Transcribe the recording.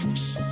darkness.